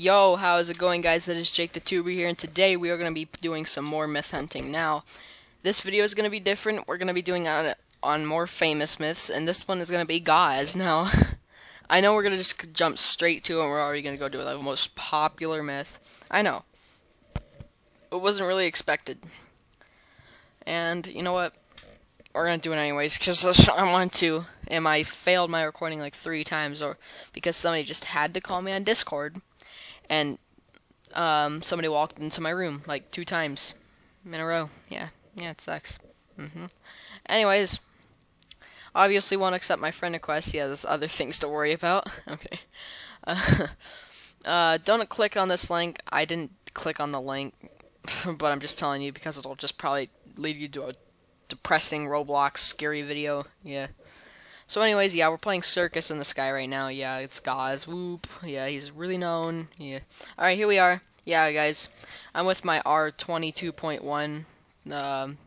Yo, how's it going guys? It is Jake the Tuber here and today we are going to be doing some more myth hunting. Now, this video is going to be different. We're going to be doing on on more famous myths and this one is going to be G0Z. Now, I know we're going to just jump straight to it and we're already going to go do the most popular myth. I know. It wasn't really expected. And you know what? We're going to do it anyways because I want to. And I failed my recording like three times or because somebody just had to call me on Discord and um, somebody walked into my room like two times in a row. Yeah, yeah, it sucks. hmm Anyways, obviously won't accept my friend request. He has other things to worry about. okay. Uh, uh, don't click on this link. I didn't click on the link, but I'm just telling you because it'll just probably lead you to a depressing Roblox scary video. Yeah. So anyways, yeah, we're playing Circus in the Sky right now. Yeah, it's G0Z. Whoop. Yeah, he's really known. Yeah. Alright, here we are. Yeah, guys. I'm with my R22.1 um,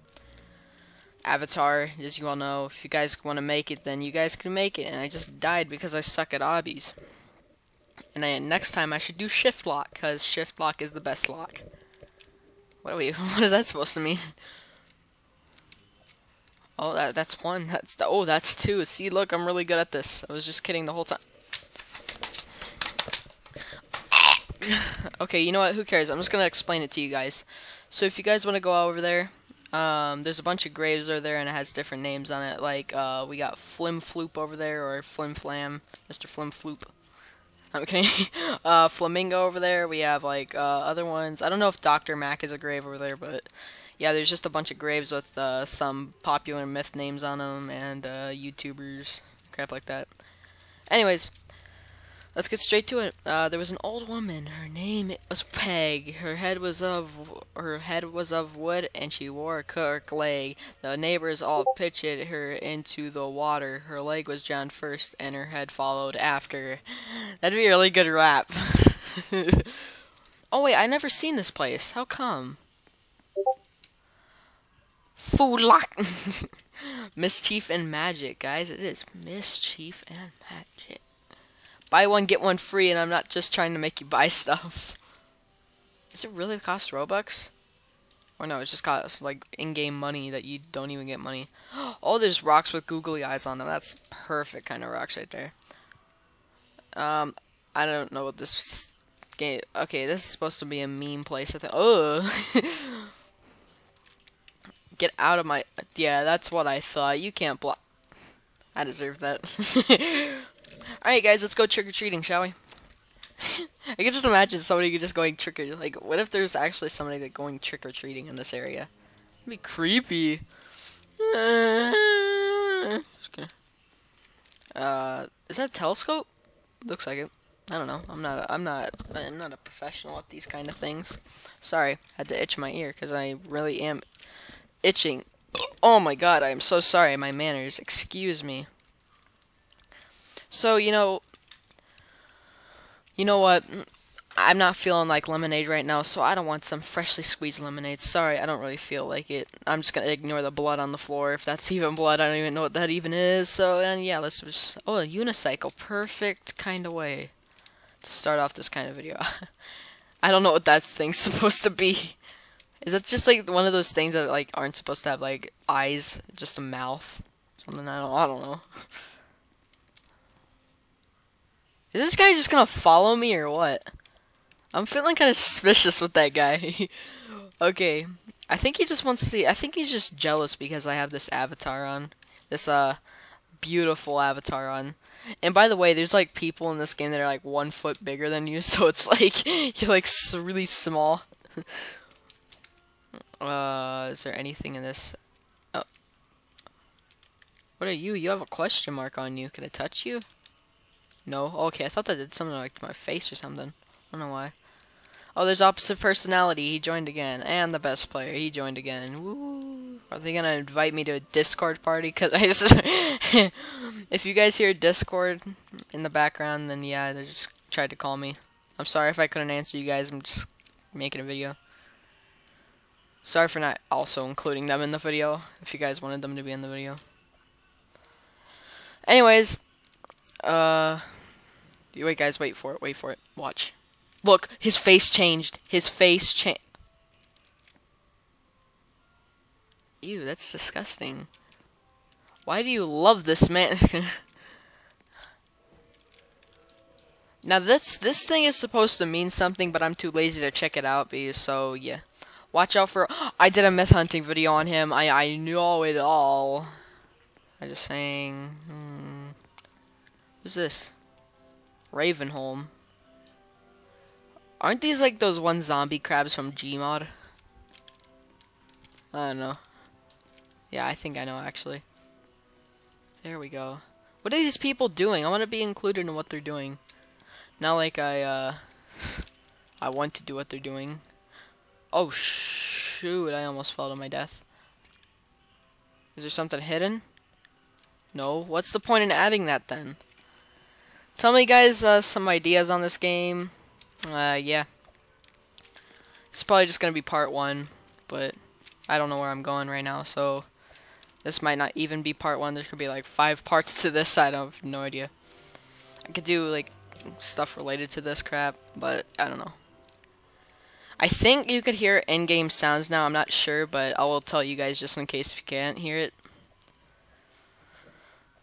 avatar, as you all know. If you guys want to make it, then you guys can make it. And I just died because I suck at obbies. And I, next time I should do shift lock, because shift lock is the best lock. What are we, what is that supposed to mean? Oh, that, that's one. That's the, oh, that's two. See, look, I'm really good at this. I was just kidding the whole time. okay, you know what? Who cares? I'm just gonna explain it to you guys. So if you guys want to go over there, um, there's a bunch of graves over there, and it has different names on it. Like uh, we got Flim Floop over there, or Flim Flam, Mr. Flim Floop. I'm kidding. uh, Flamingo over there. We have like uh, other ones. I don't know if Dr. Mac is a grave over there, but yeah, there's just a bunch of graves with uh, some popular myth names on them and uh, YouTubers, crap like that. Anyways, let's get straight to it. Uh, there was an old woman. Her name was Peg. Her head was of her head was of wood, and she wore a cork leg. The neighbors all pitched her into the water. Her leg was John first, and her head followed after. That'd be a really good rap. oh wait, I never seen this place. How come? Food lock. Mischief and magic, guys. It is mischief and magic. Buy one, get one free, and I'm not just trying to make you buy stuff. Does it really cost Robux? Or no, it just costs like in-game money that you don't even get money. Oh, there's rocks with googly eyes on them. That's perfect kind of rocks right there. Um, I don't know what this game. Okay, this is supposed to be a meme place. I think. Oh. Get out of my... Yeah, that's what I thought. You can't block... I deserve that. Alright, guys, let's go trick-or-treating, shall we? I can just imagine somebody just going trick or like what if there's actually somebody that going trick or treating in this area? It'd be creepy. Uh, is that a telescope? Looks like it. I don't know. I'm not. A, I'm not. I'm not a professional at these kind of things. Sorry, I had to itch my ear because I really am itching. Oh my god, I am so sorry. My manners. Excuse me. So, you know, you know what? I'm not feeling like lemonade right now, so I don't want some freshly squeezed lemonade. Sorry, I don't really feel like it. I'm just gonna ignore the blood on the floor. If that's even blood, I don't even know what that even is. So, and yeah, let's just... Oh, a unicycle. Perfect kind of way to start off this kind of video. I don't know what that thing's supposed to be. Is that just like one of those things that like aren't supposed to have like eyes, just a mouth? Something I don't I don't know. Is this guy just gonna follow me or what? I'm feeling kind of suspicious with that guy. okay, I think he just wants to see. I think he's just jealous because I have this avatar on, this uh beautiful avatar on. And by the way, there's like people in this game that are like one foot bigger than you, so it's like you're like really small. Uh, is there anything in this? Oh. What are you? You have a question mark on you. Can I touch you? No? Okay, I thought that did something like my face or something. I don't know why. Oh, there's opposite personality. He joined again. And the best player. He joined again. Woo. Are they gonna invite me to a Discord party? Cause I just... if you guys hear Discord in the background, then yeah, they just tried to call me. I'm sorry if I couldn't answer you guys. I'm just making a video. Sorry for not also including them in the video, if you guys wanted them to be in the video. Anyways, uh, you wait guys, wait for it, wait for it, watch. Look, his face changed. His face changed. Ew, that's disgusting. Why do you love this man? now this this thing is supposed to mean something, but I'm too lazy to check it out. So yeah, watch out for. I did a myth hunting video on him. I I know it all. I'm just saying. Hmm. Who's this? Ravenholm. Aren't these like those one zombie crabs from Gmod? I don't know. Yeah, I think I know actually. There we go. What are these people doing? I want to be included in what they're doing. Not like I, uh, I want to do what they're doing. Oh, shoot, I almost fell to my death. Is there something hidden? No? What's the point in adding that, then? Tell me, guys, uh, some ideas on this game. Uh, yeah. It's probably just gonna be part one, but I don't know where I'm going right now, so... This might not even be part one. There could be like five parts to this. I have no idea. I could do like stuff related to this crap, but I don't know. I think you could hear in-game sounds now. I'm not sure, but I will tell you guys just in case if you can't hear it.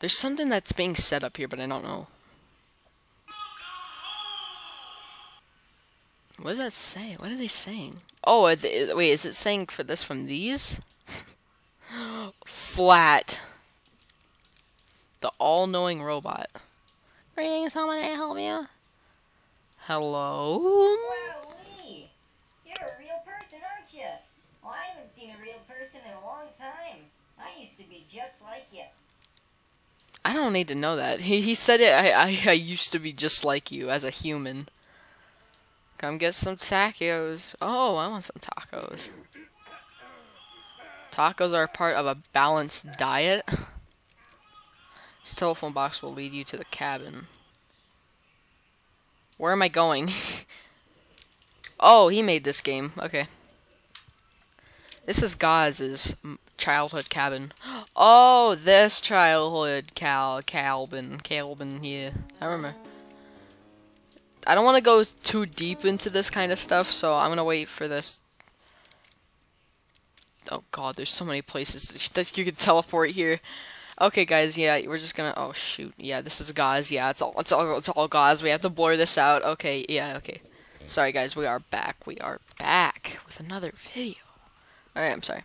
There's something that's being set up here, but I don't know. What does that say? What are they saying? Oh, wait, is it saying for this from these? Flat. The all-knowing robot. Greetings, how may I help you? Hello? Well, Lee, you're a real person, aren't you? Well, I haven't seen a real person in a long time. I used to be just like you. I don't need to know that. He he said it. I, I I used to be just like you as a human. Come get some tacos. Oh, I want some tacos. Tacos are part of a balanced diet. This telephone box will lead you to the cabin. Where am I going? oh, he made this game. Okay. This is G0Z's childhood cabin. Oh, this childhood cal Calvin Calvin. Yeah, I remember. I don't want to go too deep into this kind of stuff, so I'm gonna wait for this Oh god, there's so many places that you can teleport here. Okay, guys, yeah, we're just gonna. Oh shoot, yeah, this is G0Z. Yeah, it's all, it's all, it's all G0Z. We have to blur this out. Okay, yeah, okay. Sorry, guys, we are back. We are back with another video. All right, I'm sorry.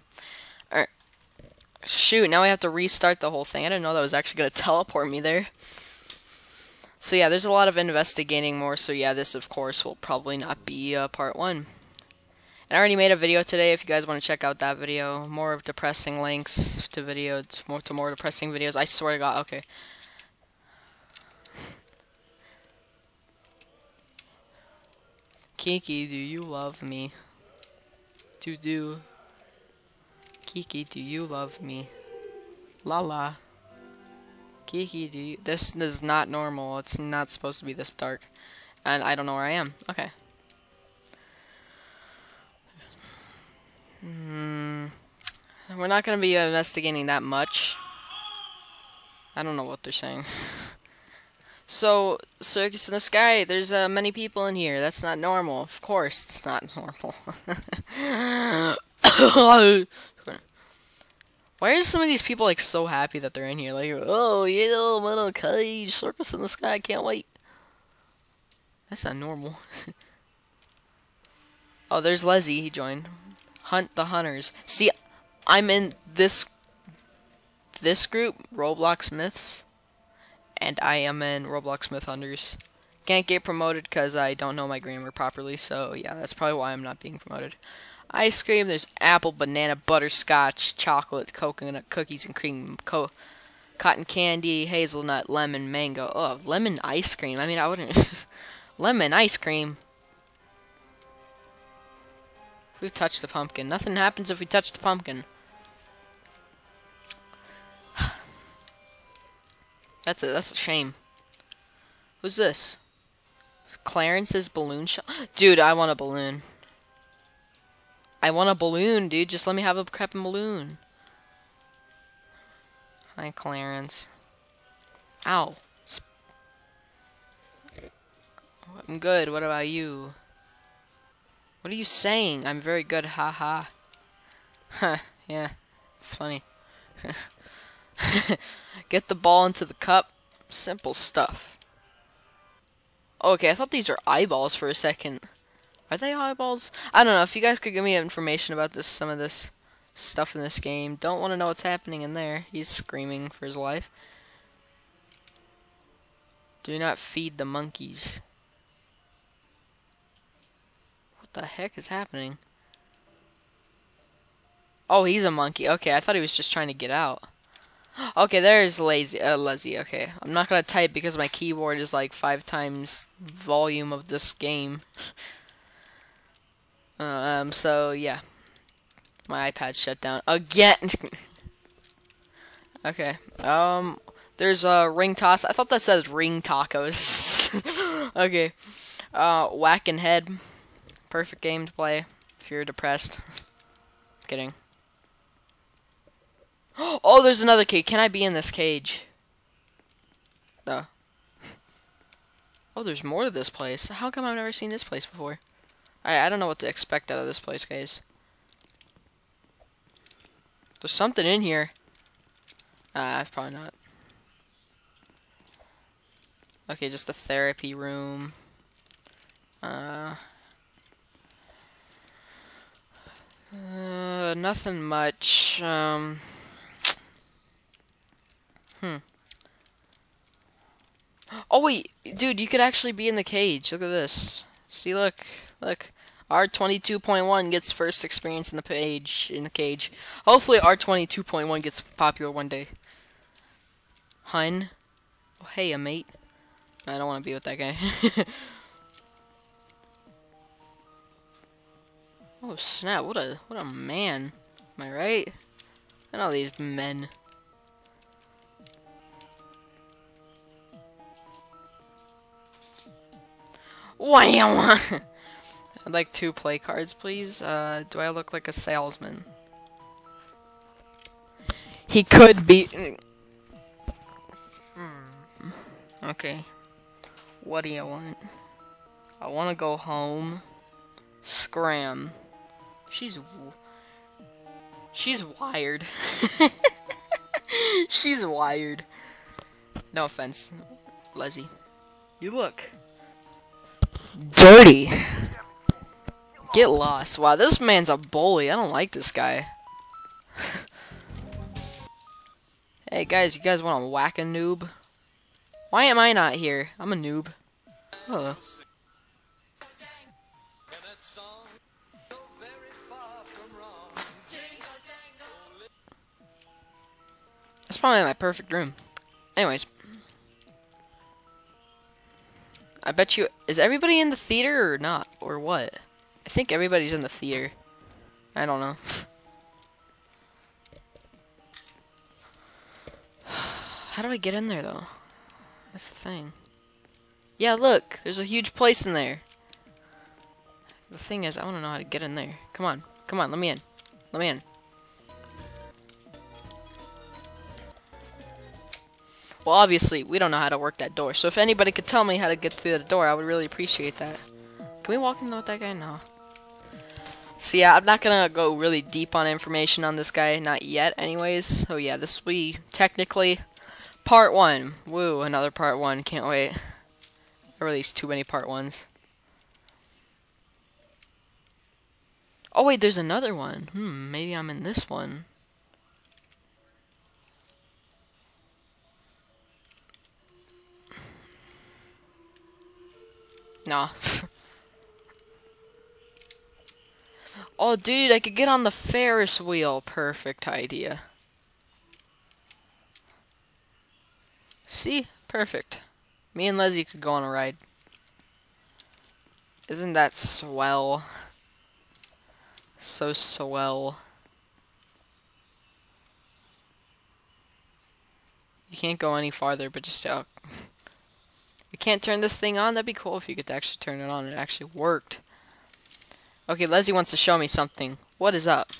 Shoot, now we have to restart the whole thing. I didn't know that was actually gonna teleport me there. So yeah, there's a lot of investigating more. So yeah, this of course will probably not be uh, part one. And I already made a video today if you guys want to check out that video. More of depressing links to videos, more to more depressing videos. I swear to God, okay. Kiki, do you love me? Do do. Kiki, do you love me? La la. Kiki, do you... This is not normal. It's not supposed to be this dark. And I don't know where I am. Okay. Hmm. We're not going to be investigating that much. I don't know what they're saying. So, Circus in the Sky, there's uh, many people in here. That's not normal. Of course, it's not normal. Why are some of these people like so happy that they're in here? Like, oh yeah, little cage, Circus in the Sky, can't wait. That's not normal. oh, there's Leslie, he joined. Hunt the Hunters. See, I'm in this this group, Roblox Myths, and I am in Roblox Myth Hunters. Can't get promoted because I don't know my grammar properly, so yeah, that's probably why I'm not being promoted. Ice cream, there's apple, banana, butterscotch, chocolate, coconut, cookies and cream, co cotton candy, hazelnut, lemon, mango. Oh, lemon ice cream. I mean, I wouldn't... lemon ice cream. We touch the pumpkin. Nothing happens if we touch the pumpkin. that's a that's a shame. Who's this? Clarence's balloon shop. Dude, I want a balloon. I want a balloon, dude. Just let me have a crapping balloon. Hi, Clarence. Ow. I'm good. What about you? What are you saying? I'm very good, Ha ha. Huh, yeah, it's funny. Get the ball into the cup. Simple stuff. Okay, I thought these were eyeballs for a second. Are they eyeballs? I don't know. If you guys could give me information about this, some of this stuff in this game. Don't want to know what's happening in there. He's screaming for his life. Do not feed the monkeys. What the heck is happening? Oh, he's a monkey. Okay, I thought he was just trying to get out. Okay, there's lazy, uh, Leslie. Okay, I'm not gonna type because my keyboard is like five times volume of this game. um, so yeah, my iPad shut down again. okay. Um, there's a ring toss. I thought that says ring tacos. okay. Uh, whack and head. Perfect game to play if you're depressed. Kidding. Oh, there's another cage. Can I be in this cage? No. Oh, there's more to this place. How come I've never seen this place before? I I don't know what to expect out of this place, guys. There's something in here. Ah, uh, probably not. Okay, just a therapy room. Uh, uh nothing much. Um. Hmm. Oh wait, dude, you could actually be in the cage. Look at this. See, look, look. R22.1 gets first experience in the page in the cage. Hopefully R22.1 gets popular one day. Hun. Oh, hey, a mate. I don't want to be with that guy. oh snap! What a what a man. Am I right? And all these men. Wow! I'd like two play cards, please. Uh, do I look like a salesman? He could be. Hmm. Okay. What do you want? I want to go home. Scram. She's. She's wired. She's wired. No offense, Leslie. You look dirty. Get lost. Wow, this man's a bully. I don't like this guy. hey guys, you guys want to whack a noob? Why am I not here? I'm a noob. Oh. That's probably my perfect room. Anyways. I bet you... Is everybody in the theater or not? Or what? I think everybody's in the theater. I don't know. How do I get in there, though? That's the thing. Yeah, look. There's a huge place in there. The thing is, I want to know how to get in there. Come on. Come on, let me in. Let me in. Well, obviously, we don't know how to work that door. So if anybody could tell me how to get through the door, I would really appreciate that. Can we walk in with that guy? No. So yeah, I'm not gonna go really deep on information on this guy, not yet anyways. So yeah, this will be technically part one. Woo, another part one, can't wait. I released too many part ones. Oh wait, there's another one. Hmm, maybe I'm in this one. Nah. oh, dude, I could get on the Ferris wheel. Perfect idea. See? Perfect. Me and Leslie could go on a ride. Isn't that swell? So swell. You can't go any farther, but just out. You can't turn this thing on? That'd be cool if you could actually turn it on. It actually worked. Okay, Leslie wants to show me something. What is up?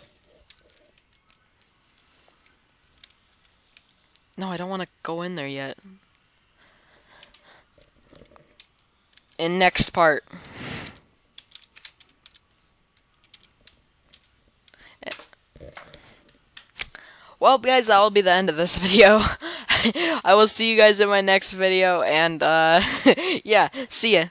No, I don't want to go in there yet. In next part. Well, guys, that will be the end of this video. I will see you guys in my next video, and, uh, yeah, see ya.